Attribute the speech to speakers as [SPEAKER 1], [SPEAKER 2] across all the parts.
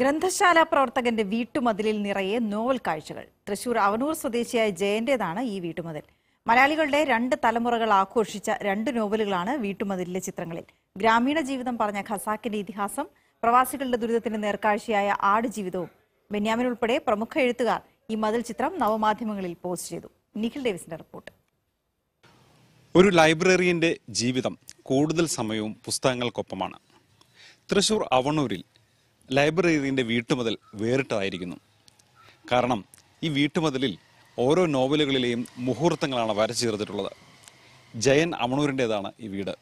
[SPEAKER 1] ഗ്രന്ഥശാല പ്രവർത്തകന്റെ വീട്ടുമതിലിൽ നിറയെ നോവൽ കാഴ്ചകൾ തൃശൂർ അവനൂർ സ്വദേശിയായ ജയന്റേതാണ് ഈ വീട്ടുമതിൽ. മലയാളികളുടെ രണ്ട് തലമുറകൾ ആഘോഷിച്ച രണ്ട് നോവലുകളാണ് വീട്ടുമതിലിലെ ചിത്രങ്ങളിൽ. ഗ്രാമീണ ജീവിതം പറഞ്ഞ ഖസാക്കിന്റെ ഇതിഹാസം പ്രവാസികളുടെ ദുരിതത്തിന്റെ നേർക്കാഴ്ചയായ ആടുജീവിതവും ബെന്യാമിൻ ഉൾപ്പെടെ പ്രമുഖ എഴുത്തുകാർ ഈ മതിൽ ചിത്രം നവമാധ്യമങ്ങളിൽ പോസ്റ്റ് ചെയ്തു. നിഖിൽ ഡേവിസിന്റെ റിപ്പോർട്ട്.
[SPEAKER 2] ഒരു ലൈബ്രറിയന്റെ ജീവിതം കൂടുതൽ സമയവും പുസ്തകങ്ങൾക്കൊപ്പമാണ്. തൃശൂർ അവണൂരിൽ ലൈബ്രറിയന്റെ വീട്ടുമുതൽ വേറിട്ടതായിരിക്കുന്നു. കാരണം ഈ വീട്ടുമുതലിൽ ഓരോ നോവലുകളിലെയും മുഹൂർത്തങ്ങളാണ് വരച്ചു ചേർത്തിട്ടുള്ളത് ജയൻ അമണൂരിന്റെതാണ് ഈ വീട്.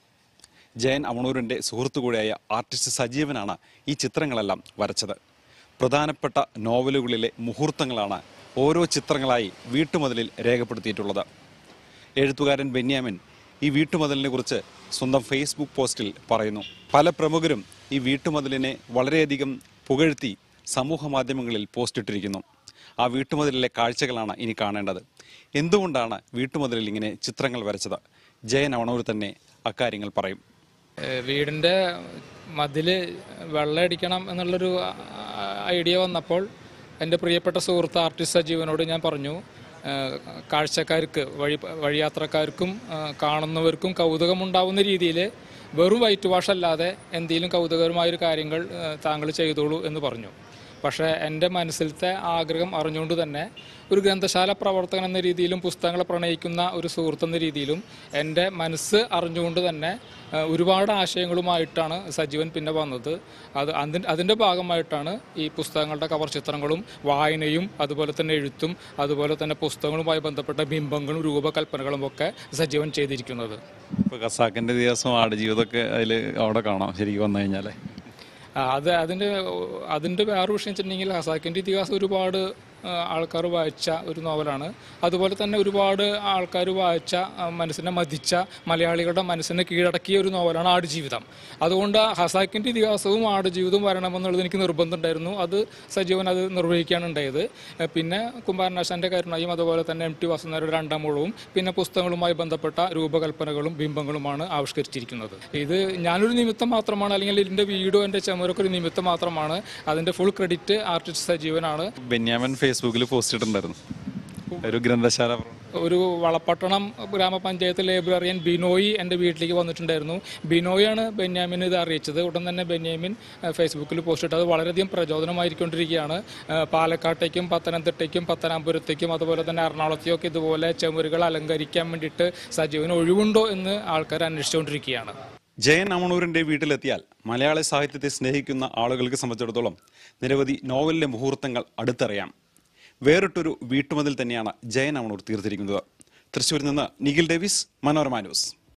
[SPEAKER 2] ജയൻ അമണൂരിന്റെ സുഹൃത്തു കൂടിയായ ആർട്ടിസ്റ്റ് സജീവനാണ് ഈ ചിത്രങ്ങളെല്ലാം വരച്ചത്. പ്രധാനപ്പെട്ട നോവലുകളിലെ മുഹൂർത്തങ്ങളാണ് ഓരോ ചിത്രങ്ങളായി വീട്ടുമുതലിൽ രേഖപ്പെടുത്തിയിട്ടുള്ളത്. എഴുത്തുകാരൻ ബെന്യാമിൻ ഈ വീട്ടുമതിലിനെ കുറിച്ച് സ്വന്തം ഫേസ്ബുക്ക് പോസ്റ്റിൽ പറയുന്നു. പല പ്രമുഖരും ഈ വീട്ടുമതിലിനെ വളരെയധികം പുകഴ്ത്തി സമൂഹ മാധ്യമങ്ങളിൽ പോസ്റ്റ് ഇട്ടിരിക്കുന്നു. ആ വീട്ടുമതിലിലെ കാഴ്ചകളാണ് ഇനി കാണേണ്ടത്. എന്തുകൊണ്ടാണ് വീട്ടുമതിലിൽ ഇങ്ങനെ ചിത്രങ്ങൾ വരച്ചത്? ജയൻ അവണൂർ തന്നെ അക്കാര്യങ്ങൾ പറയും.
[SPEAKER 3] വീടിന്റെ മതിൽ വെള്ളമടിക്കണം എന്നുള്ളൊരു ഐഡിയ വന്നപ്പോൾ എന്റെ പ്രിയപ്പെട്ട സുഹൃത്ത് ആർട്ടിസ്റ്റ് സജീവനോട് ഞാൻ പറഞ്ഞു കാഴ്ചക്കാർക്ക് വഴി വഴിയാത്രക്കാർക്കും കാണുന്നവർക്കും കൗതുകമുണ്ടാവുന്ന രീതിയിൽ വെറും വൈറ്റ് വാഷ് അല്ലാതെ എന്തെങ്കിലും കൗതുകകരമായൊരു കാര്യങ്ങൾ താങ്കൾ ചെയ്തോളൂ എന്ന് പറഞ്ഞു. പക്ഷേ എന്റെ മനസ്സിലത്തെ ആഗ്രഹം അറിഞ്ഞുകൊണ്ട് തന്നെ ഒരു ഗ്രന്ഥശാല പ്രവർത്തകൻ എന്ന രീതിയിലും പുസ്തകങ്ങളെ പ്രണയിക്കുന്ന ഒരു സുഹൃത്ത് എന്ന രീതിയിലും എന്റെ മനസ്സ് അറിഞ്ഞുകൊണ്ട് തന്നെ ഒരുപാട് ആശയങ്ങളുമായിട്ടാണ് സജീവൻ പിന്നെ വന്നത്. അത് അതിന്റെ അതിന്റെ ഭാഗമായിട്ടാണ് ഈ പുസ്തകങ്ങളുടെ കവർ ചിത്രങ്ങളും വായനയും അതുപോലെ തന്നെ എഴുത്തും അതുപോലെ തന്നെ പുസ്തകങ്ങളുമായി ബന്ധപ്പെട്ട ബിംബങ്ങളും രൂപകൽപ്പനകളും ഒക്കെ സജീവൻ ചെയ്തിരിക്കുന്നത്.
[SPEAKER 2] ഇപ്പോൾ ഖസാക്കിന്റെ ദിവസം ആടുജീവിതമൊക്കെ അതിൽ അവിടെ കാണാം ശരിക്കും വന്നു കഴിഞ്ഞാൽ
[SPEAKER 3] അത് അതിന്റെ അതിന്റെ വേറെ വിഷയം വെച്ചിട്ടുണ്ടെങ്കിൽ ഹസാക്കിന്റെ ഇതിഹാസം ഒരുപാട് ആൾക്കാർ വായിച്ച ഒരു നോവലാണ്. അതുപോലെ തന്നെ ഒരുപാട് ആൾക്കാർ വായിച്ച മനസ്സിനെ മതിച്ച മലയാളികളുടെ മനസ്സിനെ കീഴടക്കിയ ഒരു നോവലാണ് ആടുജീവിതം. അതുകൊണ്ട് ഹസാക്കിന്റെ ഇതിഹാസവും ആടുജീവിതവും വരണമെന്നുള്ളത് എനിക്ക് നിർബന്ധമുണ്ടായിരുന്നു അത് സജീവൻ അത് നിർവഹിക്കുകയാണ് ഉണ്ടായത്. പിന്നെ കുമാരനാശാന്റെ കരുണയും അതുപോലെ തന്നെ എം ടി വാസുനാരുടെ രണ്ടാം മുഴുവും പിന്നെ പുസ്തകങ്ങളുമായി ബന്ധപ്പെട്ട രൂപകൽപ്പനകളും ബിംബങ്ങളുമാണ് ആവിഷ്കരിച്ചിരിക്കുന്നത്. ഇത് ഞാനൊരു നിമിത്തം മാത്രമാണ് അല്ലെങ്കിൽ ഇതിന്റെ വീടോ എന്റെ ചുമരൊക്കെ ഒരു നിമിത്തം മാത്രമാണ് അതിന്റെ ഫുൾ ക്രെഡിറ്റ് ആർട്ടിസ്റ്റ് സജീവനാണ്.
[SPEAKER 2] ബെന്യാമൻ ഫേസ്ബുക്കിൽ പോസ്റ്റ് ഇട്ടിട്ടുണ്ടായിരുന്നു. ഒരു ഗ്രന്ഥശാല
[SPEAKER 3] ഒരു വളപ്പട്ടണം ഗ്രാമപഞ്ചായത്ത് ലൈബ്രറിയൻ ബിനോയി എന്റെ വീട്ടിലേക്ക് വന്നിട്ടുണ്ടായിരുന്നു. ബിനോയാണ് ബെന്യാമിൻ ഇത് അറിയിച്ചത്. ഉടൻ തന്നെ ബെന്യാമിൻ ഫേസ്ബുക്കിൽ പോസ്റ്റ് ഇട്ടത്. വളരെയധികം പ്രചോദനമായിരിക്കൊണ്ടിരിക്കുകയാണ് പാലക്കാട്ടേക്കും പത്തനംതിട്ടയ്ക്കും പത്തനാപുരത്തേക്കും അതുപോലെ തന്നെ എറണാകുളത്തേക്കും ഒക്കെ ഇതുപോലെ ചെമുരുകൾ അലങ്കരിക്കാൻ വേണ്ടിയിട്ട് സജീവന് ഒഴിവുണ്ടോ എന്ന് ആൾക്കാർ അന്വേഷിച്ചുകൊണ്ടിരിക്കുകയാണ്.
[SPEAKER 2] ജയൻ അമണൂരിന്റെ വീട്ടിലെത്തിയാൽ മലയാള സാഹിത്യത്തെ സ്നേഹിക്കുന്ന ആളുകൾക്ക് സംബന്ധിച്ചിടത്തോളം നിരവധി നോവലിലെ മുഹൂർത്തങ്ങൾ അടുത്തറിയാം. വേറിട്ടൊരു വീട്ടുമതിൽ തന്നെയാണ് ജയൻ അമണൂർ തീർത്തിരിക്കുന്നത്. തൃശ്ശൂരിൽ നിന്ന് നിഖിൽ ഡേവിസ് മനോരമ ന്യൂസ്.